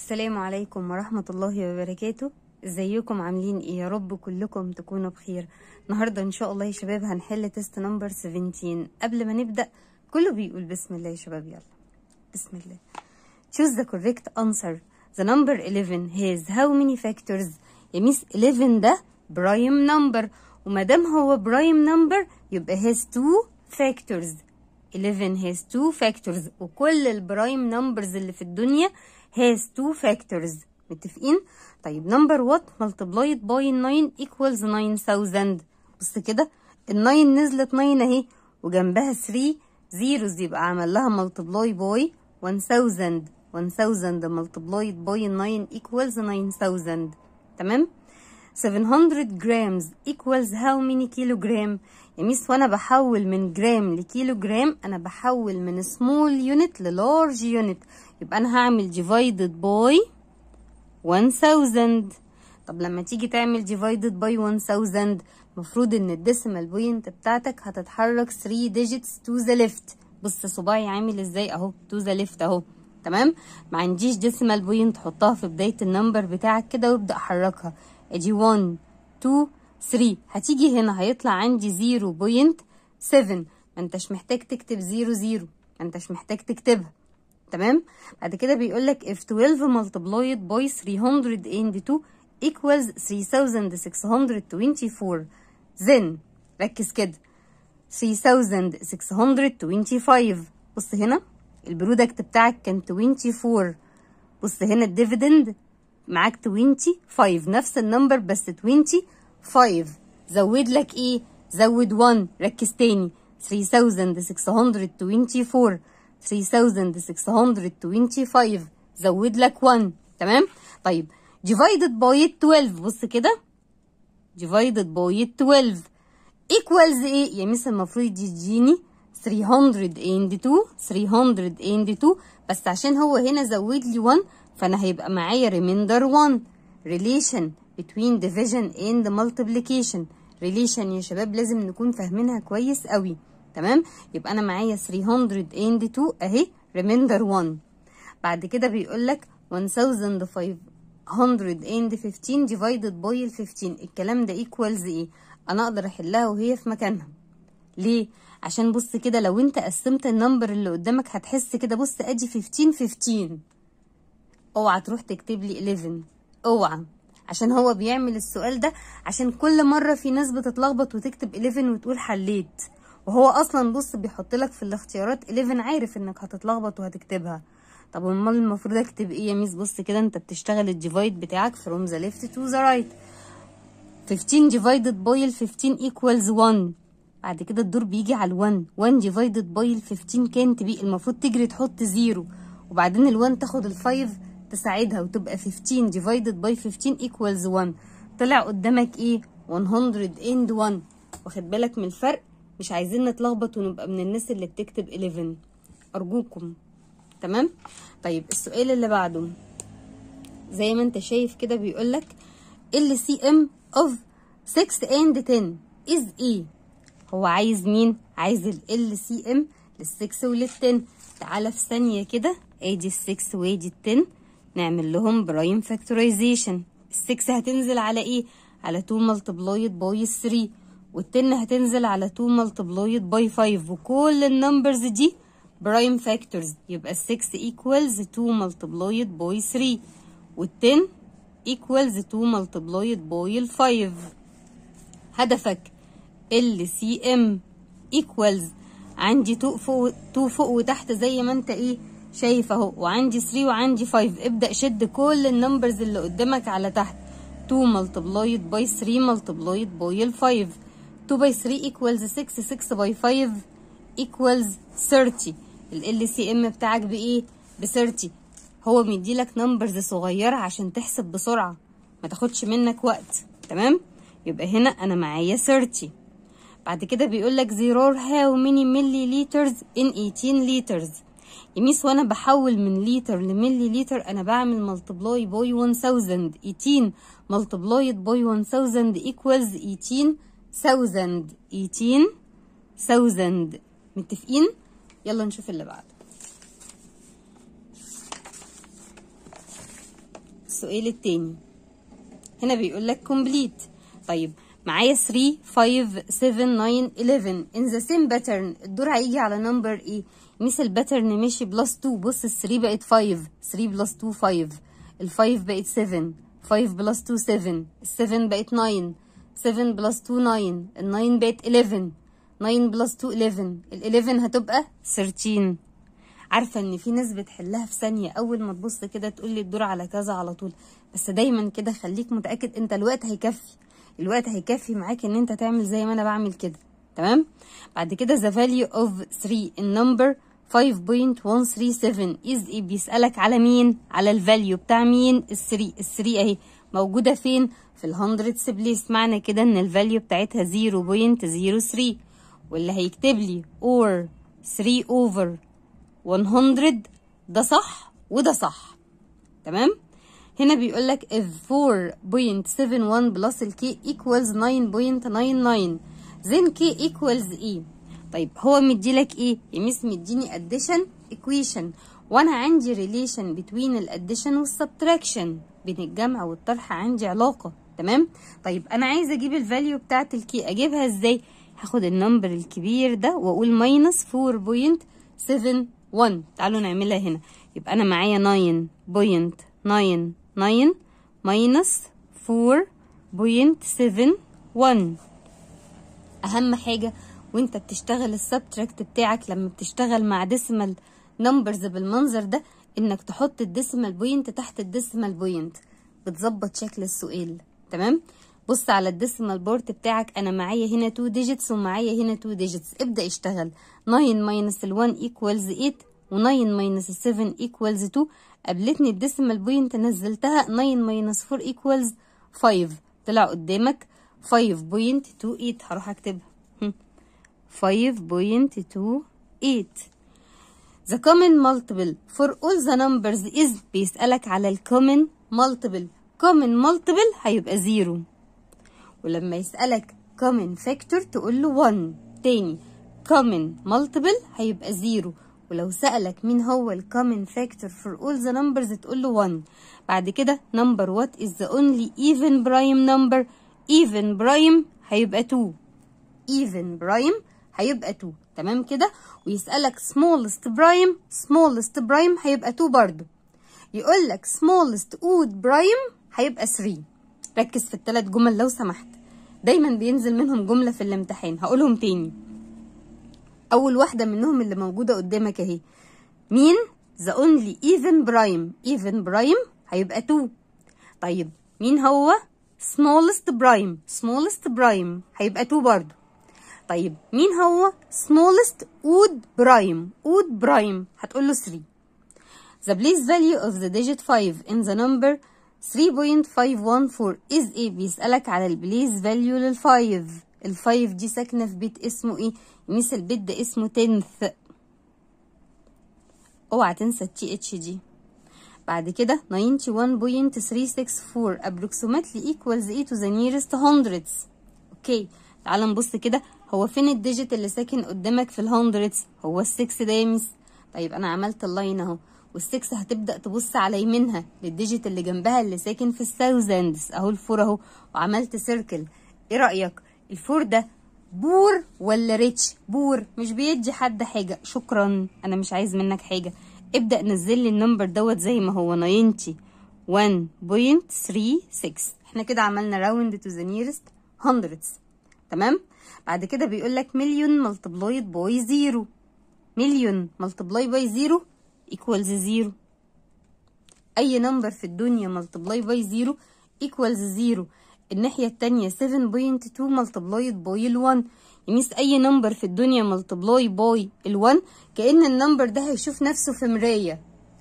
السلام عليكم ورحمة الله وبركاته. إزيكم؟ عاملين إيه؟ يا رب كلكم تكونوا بخير. النهاردة إن شاء الله يا شباب هنحل test number 17 قبل ما نبدأ كله بيقول بسم الله يا شباب يلا. بسم الله. Choose the correct answer. The number 11 has how many factors? يا miss 11 ده prime number ومادام هو prime number يبقى has two factors. 11 has two factors. وكل ال prime numbers اللي في الدنيا has two factors متفقين طيب number what multiplied by 9 equals 9000 بص كده ال 9 نزلت 9 اهي وجنبها 3 zeros يبقى عمل لها multiply by 1000 1000 multiplied by 9 equals 9000 تمام 700 grams equals how many kilogram يا miss وأنا بحول من جرام لكيلو جرام أنا بحول من small unit لل large unit. يبقى أنا هعمل divided by 1000 طب لما تيجي تعمل divided by 1000 المفروض إن ال decimal point بتاعتك هتتحرك 3 digits to the left. بص صباعي عامل إزاي؟ أهو to the left أهو. تمام؟ ما عنديش decimal point حطها في بداية ال number بتاعك كده وابدأ حركها ادي 1 2 3 هتيجي هنا هيطلع عندي 0.7 ما انتش محتاج تكتب 0 0 ما انتش محتاج تكتبها. تمام؟ بعد كده بيقول لك if 12 multiplied by 302 equals 3624 then ركز كده. 3625 بص هنا ال product بتاعك كان 24 بص هنا ال dividend معاك 25 نفس ال number بس 25 زود لك إيه زود 1 ركز تاني. 3624 3625 زود لك 1 تمام؟ طيب. divided by 12 بص كده. divided by 12 equals إيه يا مس المفروض يديني 302 302 بس عشان هو هنا زود لي 1 فأنا هيبقى معايا remainder 1 relation. Between division and multiplication. Relation يا شباب لازم نكون فاهمينها كويس قوي. تمام؟ يبقى أنا معايا 302 أهي remainder 1 بعد كده بيقول لك 1515 divided by ال 15 الكلام ده equals إيه؟ أنا أقدر أحلها وهي في مكانها. ليه؟ عشان بص كده لو أنت قسمت النمبر اللي قدامك هتحس كده بص أدي 15 15 اوعى تروح تكتب لي 11 اوعى. عشان هو بيعمل السؤال ده عشان كل مرة في ناس بتتلخبط وتكتب 11 وتقول حليت. وهو أصلا بص بيحط لك في الاختيارات 11 عارف إنك هتتلخبط وهتكتبها. طب أمال المفروض أكتب إيه يا miss؟ بص كده أنت بتشتغل ال divide بتاعك from the left to the right. 15 divided by ال 15 equals 1 بعد كده الدور بيجي على ال 1 1 divided by ال 15 كانت بي المفروض تجري تحط 0 وبعدين ال 1 تاخد ال 5 تساعدها وتبقى 15 divided by 15 equals 1 طلع قدامك إيه؟ 101 واخد بالك من الفرق؟ مش عايزين نتلخبط ونبقى من الناس اللي بتكتب 11 أرجوكم. تمام؟ طيب السؤال اللي بعده. زي ما انت شايف كده بيقولك LCM of 6 and 10 is إيه هو عايز مين؟ عايز LCM لل6 ولل10 تعالى في ثانية كده. ادي ال6 وادي ال10 نعمل لهم prime factorization. ال6 هتنزل على إيه؟ على 2 multiplied by 3 وال10 هتنزل على 2 multiplied by 5 وكل ال numbers دي prime factors. يبقى ال 6 equals 2 multiplied by 3 وال10 equals 2 multiplied by ال 5 هدفك LCM equals عندي 2 فوق 2 فوق وتحت زي ما انت إيه؟ شايف اهو. وعندي 3 وعندي 5 ابدأ شد كل ال numbers اللي قدامك على تحت. 2 multiplied by 3 multiplied by ال 5 2 by 3 equals 6 6 by 5 equals 30 ال LCM بتاعك بإيه؟ ب 30 هو مديلك numbers صغيرة عشان تحسب بسرعة. ما تاخدش منك وقت. تمام؟ يبقى هنا أنا معايا 30 بعد كده بيقول لك there are how many milliliters in 18 liters يا miss وأنا بحول من لتر لملي لتر أنا بعمل multiply by 1000 18 multiplied by 1000 equals 18000 18000 متفقين؟ يلا نشوف اللي بعده السؤال التاني هنا بيقول لك complete. طيب معايا 3 5 7 9 11 in the same pattern الدور هيجي على number إيه miss ال pattern ماشي plus 2 بص ال 3 بقت 5 3 plus 2 5 ال 5 بقت 7 5 plus 2 7 ال 7 بقت 9 7 plus 2 9 ال 9 بقت 11 9 plus 2 11 ال 11 هتبقى 13 عارفة إن في ناس بتحلها في ثانية. أول ما تبص كده تقول لي الدور على كذا على طول. بس دايما كده خليك متأكد انت الوقت هيكفي. الوقت هيكفي معاك ان انت تعمل زي ما أنا بعمل كده تمام؟ بعد كده the value of 3 in number 5.137 is إيه بيسألك على مين؟ على ال value بتاع مين؟ ال 3 ال 3 اهي. موجودة فين؟ في ال 100 place معنى كده ان ال value بتاعتها 0.03 واللي هيكتب لي or 3 over 100 ده صح وده صح تمام؟ هنا بيقول لك if 4.71 plus ال k equals 9.99 then k equals إيه طيب هو مديلك إيه؟ يا miss مديني addition equation. وأنا عندي relation between ال addition وال subtraction بين الجمع والطرح عندي علاقة. تمام؟ طيب أنا عايزة أجيب ال value بتاعت ال K. أجيبها إزاي؟ هاخد ال number الكبير ده وأقول minus 4.71 تعالوا نعملها هنا. يبقى أنا معايا 9.99 minus 4.71 أهم حاجة وأنت بتشتغل ال subtract بتاعك لما بتشتغل مع decimal numbers بالمنظر ده إنك تحط ال decimal point تحت ال decimal point بتظبط شكل السؤال. تمام؟ بص على ال decimal point بتاعك. أنا معايا هنا 2 ديجيتس ومعايا هنا 2 ديجيتس ابدأ اشتغل. 9 minus ال 1 equals 8 و9 minus ال 7 equals 2 قابلتني ال decimal point نزلتها 9 minus 4 equals 5 طلع قدامك 5.28 هروح اكتبها 5.28 The common multiple for all the numbers is بيسألك على ال common multiple. common multiple هيبقى 0 ولما يسألك common factor تقول له 1 تاني common multiple هيبقى 0 ولو سألك مين هو ال common factor for all the numbers تقول له 1 بعد كده number what is the only even prime number even prime هيبقى 2 even prime هيبقى 2 تمام كده؟ ويسألك smallest prime smallest prime هيبقى 2 برضو يقول لك smallest odd prime هيبقى 3 ركز في الثلاث جمل لو سمحت. دايما بينزل منهم جملة في الامتحان. هقولهم تاني. أول واحدة منهم اللي موجودة قدامك أهي مين the only even prime even prime هيبقى 2 طيب مين هو smallest prime smallest prime هيبقى 2 برضو طيب مين هو smallest odd prime odd prime هتقول له 3 the place value of the digit 5 in the number 3.514 is إيه بيسألك على ال place value لل five ال five دي ساكنة في بيت اسمه إيه؟ miss البيت ده اسمه tenth. اوعى تنسى ال th دي. بعد كده 91.364 approximately equals إيه to the nearest hundredths. okay تعال نبص كده. هو فين ال digit اللي ساكن قدامك في ال hundredths هو ال six ده يا miss. طيب أنا عملت ال line أهو. والسكس هتبدأ تبص على يمينها لل digit اللي جنبها اللي ساكن في ال thousandths أهو ال four أهو. وعملت circle إيه رأيك؟ ال four ده poor ولا rich؟ poor. مش بيدي حد حاجة. شكرا. أنا مش عايز منك حاجة. ابدأ نزل لي ال number دوت زي ما هو. 91.36 إحنا كده عملنا round to the nearest hundredths تمام؟ بعد كده بيقول لك مليون multiplied by zero مليون multiply by zero equals zero أي number في الدنيا multiply by zero equals zero الناحية التانية 7.2 multiplied by ال1 يا miss أي number في الدنيا multiply by ال1 كأن ال number ده هيشوف نفسه في مراية.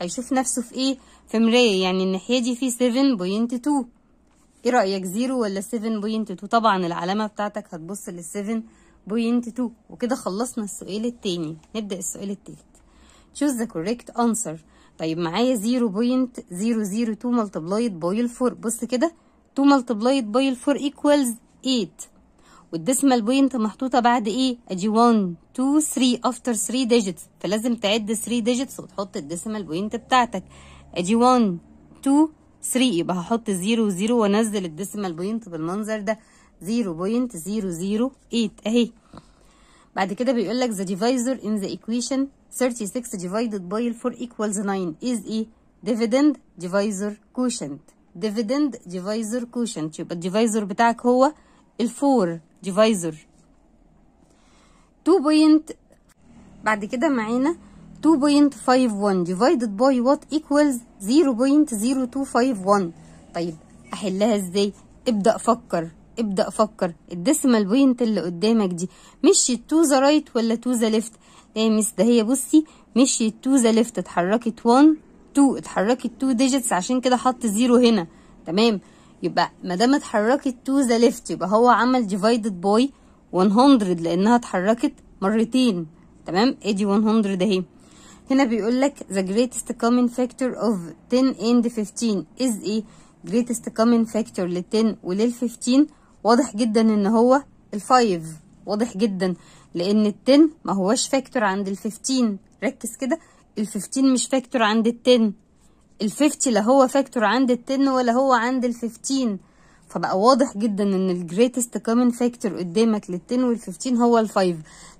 هيشوف نفسه في إيه؟ في مراية. يعني الناحية دي فيه 7.2 إيه رأيك؟ zero ولا 7.2 طبعا العلامة بتاعتك هتبص لل 7.2 وكده خلصنا السؤال التاني. نبدأ السؤال التالت. Choose the correct answer. طيب معايا 0.002 multiplied by 4 بص كده. 2 multiplied by 4 equals 8 وال decimal point محطوطة بعد إيه؟ ادي 1 2 3 after 3 digits. فلازم تعد 3 digits وتحط ال decimal point بتاعتك. ادي 1 2 3 يبقى هحط 0 و0 وانزل ال decimal point بالمنظر ده. 0.008 أهي. بعد كده بيقول لك the divisor in the equation 36 divided by 4 equals 9 is إيه dividend divisor quotient. Dividend divisor quotient يبقى ال divisor بتاعك هو ال four divisor. 2 point بعد كده معانا 2.51 divided by what equals 0.0251 طيب أحلها إزاي؟ ابدأ فكر ابدأ فكر. ال decimal point اللي قدامك دي مشيت to the right ولا to the left يا miss ده هي بصي مشيت to the left اتحركت 1 2 اتحركت 2 digits عشان كده حط zero هنا. تمام؟ يبقى ما دام اتحركت to the left يبقى هو عمل divided by 100 لأنها اتحركت مرتين. تمام؟ ادي 100 اهي. هنا بيقول لك the greatest common factor of 10 and 15 is إيه greatest common factor لل 10 ولل 15 واضح جدا إن هو ال 5 واضح جدا. لأن ال 10 ما هوش factor عند ال 15 ركز كده. ال15 مش factor عند ال10 ال50 لا هو factor عند ال10 ولا هو عند ال15 فبقى واضح جدا إن ال greatest common factor قدامك لل10 وال15 هو ال5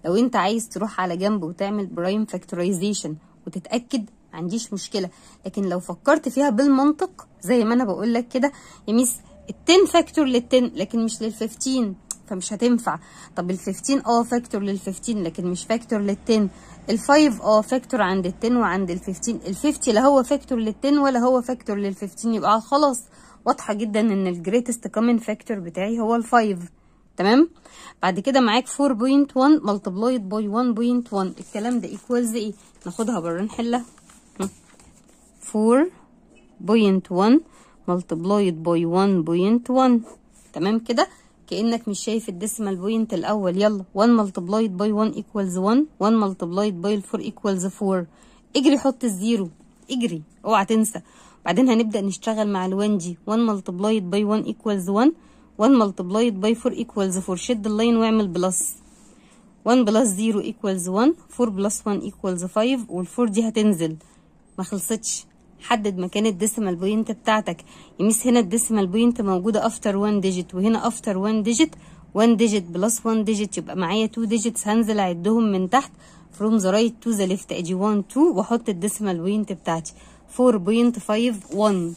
لو أنت عايز تروح على جنب وتعمل prime factorization وتتأكد ما عنديش مشكلة. لكن لو فكرت فيها بالمنطق زي ما أنا بقول لك كده يا miss ال10 factor لل10 لكن مش لل15 فمش هتنفع. طب ال15 آه factor لل15 لكن مش factor لل10 الفايف آه فاكتور عند التن وعند الفيفتين. الفيفتي لا هو فاكتور للتن ولا هو فاكتور للفيفتين. يبقى خلاص واضحة جدا إن ال greatest common factor بتاعي هو ال five تمام؟ بعد كده معاك 4.1 multiplied by 1.1 الكلام ده equals إيه؟ ناخدها بره نحلها 4.1 multiplied by 1.1 تمام كده؟ كأنك مش شايف ال decimal point الأول. يلا 1 multiplied by 1 equals 1 1 multiplied by 4 equals 4 اجري حط ال zero. اجري اوعى تنسى. بعدين هنبدأ نشتغل مع ال1 دي. 1 multiplied by 1 equals 1 1 multiplied by 4 equals 4 شد ال line واعمل plus. 1 plus 0 equals 1 4 plus 1 equals 5 وال4 دي هتنزل. ما خلصتش. حدد مكان ال decimal point بتاعتك. يا miss هنا ال decimal point موجودة after 1 digit وهنا after 1 digit 1 digit plus 1 digit يبقى معايا 2 digits هنزل أعدهم من تحت from the right to the left ادي 1 2 وأحط ال decimal point بتاعتي. 4.51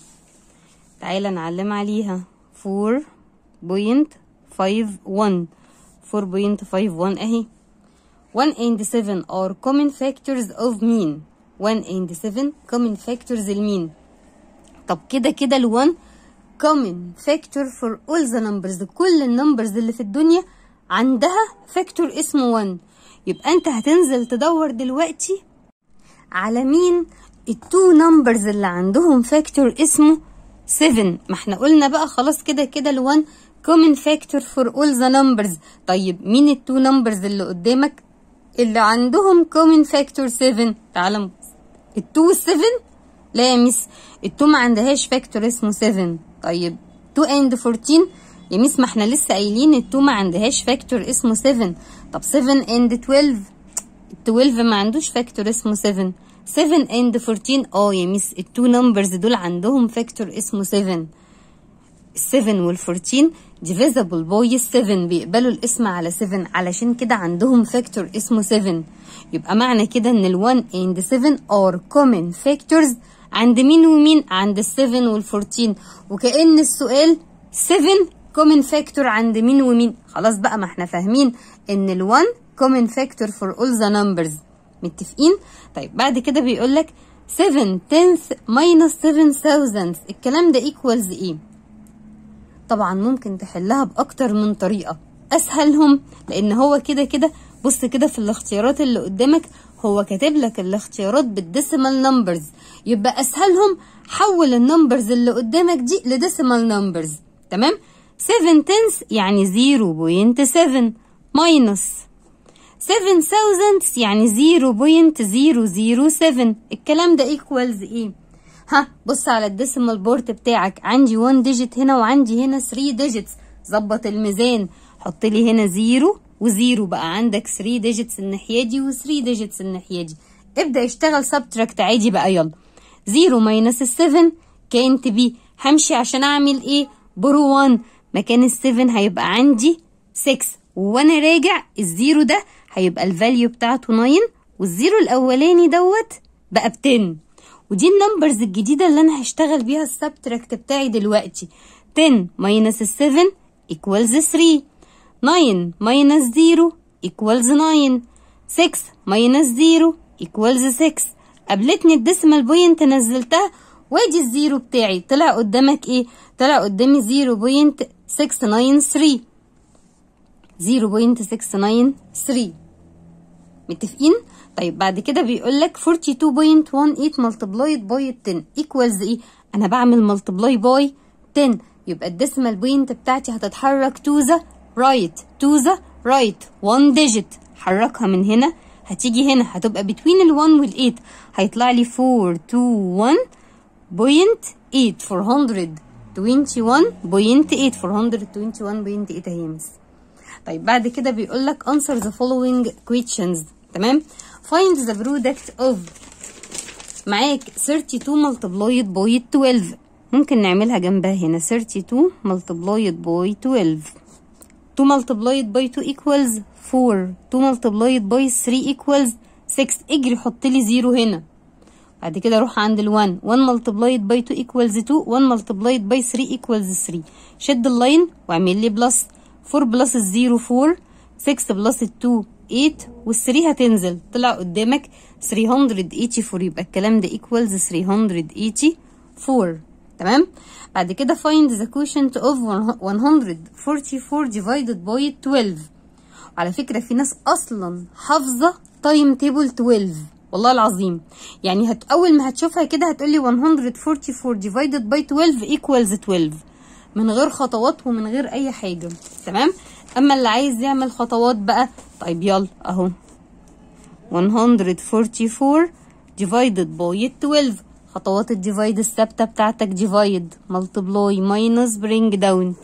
تعالى نعلم عليها. 4.51 4.51 أهي. 1 and 7 are common factors of مين. 1 and 7 common factors المين. طب كده كده ال 1 common factor for all the numbers. كل ال numbers اللي في الدنيا عندها factor اسمه 1 يبقى انت هتنزل تدور دلوقتي على مين ال two numbers اللي عندهم factor اسمه 7 ما إحنا قلنا بقى خلاص كده كده ال1 common factor for all the numbers. طيب مين ال two numbers اللي قدامك؟ اللي عندهم common factor 7 تعال نبص. ال two وال seven لا يا ميس ال two ما عندهاش factor اسمه 7 طيب 2 and 14 يا ميس ما إحنا لسه قايلين ال two ما عندهاش factor اسمه 7 طب 7 and 12 ال 12 ما عندوش factor اسمه 7 7 and 14 آه يا ميس ال two numbers دول عندهم factor اسمه 7 ال 7 وال 14 divisible by 7 بيقبلوا القسمة على 7 علشان كده عندهم factor اسمه 7 يبقى معنى كده إن ال 1 and 7 are common factors عند مين ومين؟ عند ال 7 وال 14 وكأن السؤال 7 common factor عند مين ومين. خلاص بقى ما إحنا فاهمين إن ال 1 common factor for all the numbers. متفقين؟ طيب بعد كده بيقول لك 7 tenth minus 7 thousandths. الكلام ده equals إيه طبعا ممكن تحلها بأكتر من طريقة. أسهلهم لأن هو كده كده بص كده في الاختيارات اللي قدامك هو كاتب لك الاختيارات بال decimal numbers. يبقى أسهلهم حول ال numbers اللي قدامك دي ل decimal numbers. تمام؟ 7 tenths يعني 0.7 minus. 7 thousandths يعني 0.007 الكلام ده equals إيه ها بص على ال decimal part بتاعك. عندي 1 digit هنا وعندي هنا 3 digits ظبط الميزان. حط لي هنا 0 و0 بقى. عندك 3 digits الناحية دي و3 digits الناحية دي. ابدأ اشتغل subtract عادي بقى. يلا. 0 minus ال 7 كانت بي همشي عشان أعمل إيه؟ borrow 1 مكان ال 7 هيبقى عندي 6 وأنا راجع ال zero ده هيبقى ال value بتاعته 9 وال zero الأولاني دوت بقى ب 10 ودي ال numbers الجديدة اللي أنا هشتغل بيها ال subtract بتاعي دلوقتي. 10 minus 7 equals 3 9 minus 0 equals 9 6 minus 0 equals 6 قابلتني ال decimal point نزلتها. وادي ال zero بتاعي؟ طلع قدامك إيه؟ طلع قدامي 0.693 0.693 متفقين؟ طيب بعد كده بيقول لك 42.18 multiplied by 10 equals إيه؟ أنا بعمل multiply by 10 يبقى الديسمال بوينت بتاعتي هتتحرك to the right to the right 1 digit حركها من هنا هتيجي هنا هتبقى between ال 1 وال 8 هيطلع لي 421.8 421.8 421.8 اهي مس طيب بعد كده بيقول لك answer the following questions تمام find the product of معاك 32 multiplied by 12 ممكن نعملها جنبها هنا 32 multiplied by 12 2 multiplied by 2 equals 4 2 multiplied by 3 equals 6 اجري حط لي 0 هنا. بعد كده أروح عند ال 1 1 multiplied by 2 equals 2 1 multiplied by 3 equals 3 شد اللاين واعمل لي بلس 4 plus ال zero 4 6 plus ال 2 8 وال 3 هتنزل. طلع قدامك 384 يبقى الكلام ده equals 384 تمام؟ بعد كده find the quotient of 144 divided by 12 على فكرة في ناس أصلا حافظة times table 12 والله العظيم. يعني هت أول ما هتشوفها كده هتقولي 144 divided by 12 equals 12 من غير خطوات ومن غير أي حاجة. تمام؟ أما اللي عايز يعمل خطوات بقى طيب يلا أهو. 144 divided by 12 خطوات ال divide الثابتة بتاعتك divide multiply minus bring down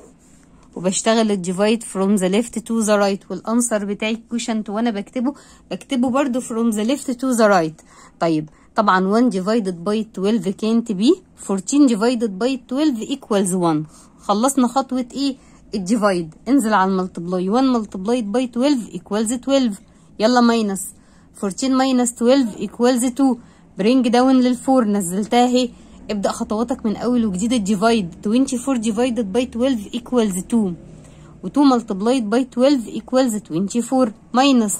وبشتغل ال divide from the left to the right. وال answer بتاعي quotient وأنا بكتبه بكتبه برضو from the left to the right. طيب طبعا 1 divided by 12 can't be 14 divided by 12 equals 1 خلصنا خطوة إيه ال divide. انزل على ال multiply. 1 multiplied by 12 equals 12 يلا minus 14 minus 12 equals 2 bring down لل four نزلتها اهي. ابدأ خطواتك من أول وجديد ال divide. 24 divided by 12 equals 2 و2 multiplied by 12 equals 24 minus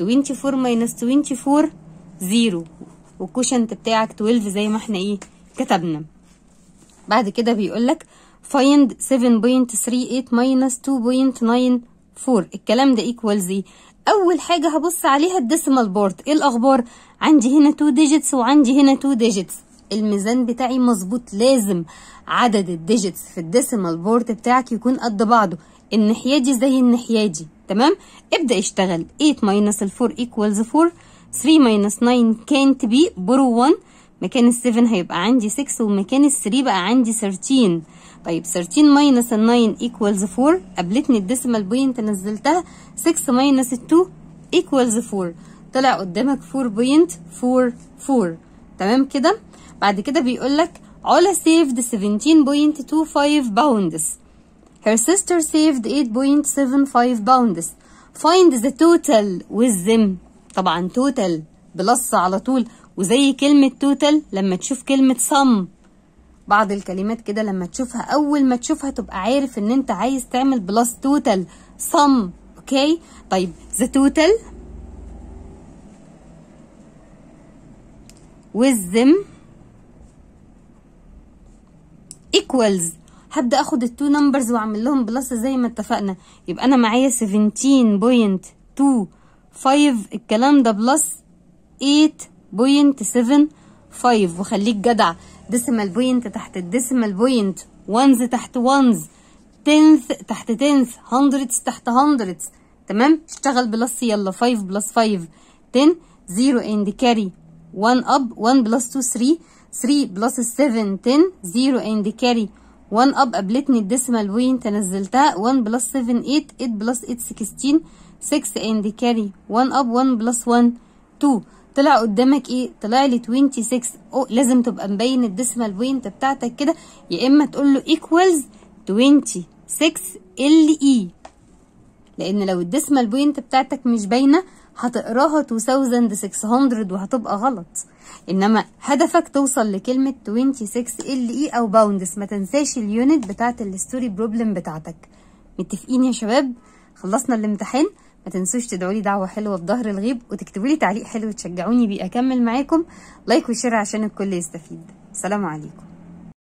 24 minus 24 0 وال quotient بتاعك 12 زي ما إحنا إيه كتبنا. بعد كده بيقولك find 7.38 minus 2.94 الكلام ده equals إيه؟ أول حاجة هبص عليها ال decimal part إيه الأخبار؟ عندي هنا 2 digits وعندي هنا 2 digits الميزان بتاعي مظبوط. لازم عدد ال digits في ال decimal part بتاعك يكون قد بعضه. الناحية دي زي الناحية دي. تمام؟ ابدأ اشتغل. 8 minus ال 4 equals 4 3 minus 9 can't be. borrow 1 مكان ال 7 هيبقى عندي 6 ومكان ال 3 بقى عندي 13 طيب 13 minus ال 9 equals 4 قابلتني ال decimal point نزلتها. 6 minus ال 2 equals 4 طلع قدامك 4.44 تمام كده؟ بعد كده بيقول لك علا saved 17.25 pounds her sister saved 8.75 pounds find the total with them. طبعا total plus على طول. وزي كلمة total لما تشوف كلمة sum. بعض الكلمات كده لما تشوفها أول ما تشوفها تبقى عارف إن أنت عايز تعمل plus total sum okay؟ طيب total with them equals. هبدأ آخد ال two numbers وأعمل لهم plus زي ما اتفقنا. يبقى أنا معايا 17.25 الكلام ده plus 8.75 وخليك جدع. decimal point تحت ال decimal point ones تحت ones tenth تحت tenth hundredths تحت hundredths تمام؟ اشتغل plus يلا. 5 plus 5 10 0 and carry 1 up 1 plus 2 3 3 plus 7 10 0 and carry 1 up قابلتني ال decimal point نزلتها. 1 plus 7 8 8 plus 8 16 6 and carry 1 up 1 plus 1 2 طلع قدامك إيه؟ طلع لي 26 أو لازم تبقى مبين ال decimal point بتاعتك كده. يا إما تقول له equals 26 L.E. لأن لو ال decimal point بتاعتك مش باينة هتقراها 2600 وهتبقى غلط. إنما هدفك توصل لكلمة 26 L.E. أو pounds ما تنساش ال unit بتاعت ال story problem بتاعتك. متفقين يا شباب؟ خلصنا الامتحان. ما تنسوش تدعوا لي دعوة حلوة بظهر الغيب وتكتبوا لي تعليق حلو تشجعوني بيه أكمل معاكم. Like و share عشان الكل يستفيد. سلام عليكم.